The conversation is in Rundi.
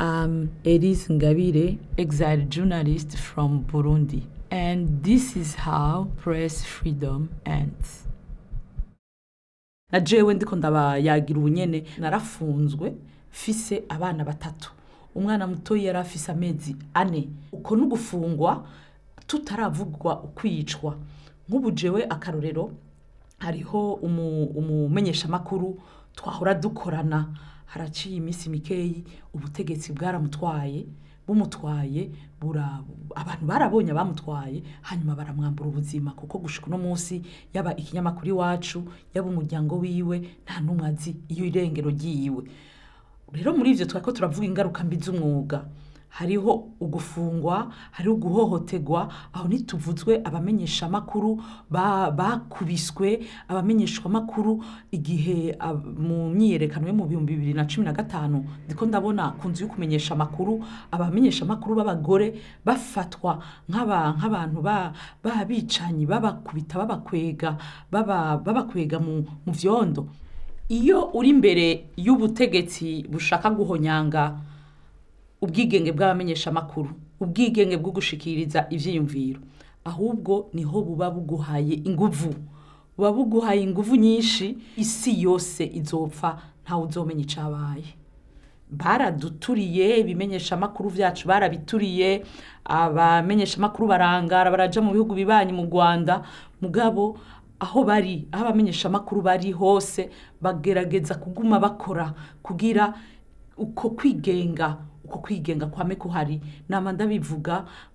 I'm um, Elise Ngabire, exiled journalist from Burundi. And this is how press freedom ends. na jewe ndiko ndabayagira ubunyene narafunzwe fise abana batatu umwana muto yari afise amezi ane uko n'ugufungwa tutaravugwa ukwicwa nk'ubu jewe akarorero hariho umumenyeshamakuru umu twahora dukorana haraciye iminsi mikeyi ubutegetsi bwaramutwaye bumutwaye abantu barabonye abamutwaye hanyuma baramwambura ubuzima kuko gushika uno munsi yaba ikinyamakuru iwacu yaba umuryango wiwe nta n'umwe azi iyo irengero ryiwe rero muri ibyo twako turavuga ingaruka mbi z'umwuga hariho ugufungwa hariho uguhohoterwa aho ntituvuzwe abamenyeshamakuru bakubiswe abamenyeshamakuru igihe mu myiyerekano yo mu bihumbi bibiri na cumi na gatanu ndiko ndabona ku nzu yo kumenyesha amakuru abamenyeshamakuru b'abagore bafatwa nk'abantu b'abicanyi babakubita babakwega babakwega mu byondo iyo uri imbere y'ubutegetsi bushaka guhonyanga ubwigenge bw'abamenyeshamakuru ubwigenge bwo gushikiriza ibyiyumviro ahubwo niho buba buguhaye inguvu buba buguhaye inguvu nyinshi isi yose izopfa ntawe uzomenya icyabaye baraduturiye ibimenyeshamakuru byacu barabituriye abamenyeshamakuru barangara barajya mu bihugu bibanyi mu rwanda mugabo aho bari aho abamenyeshamakuru bari hose bagerageza kuguma bakora kugira uko kwigenga ku kwigenga kwame kuhari nama ndabivuga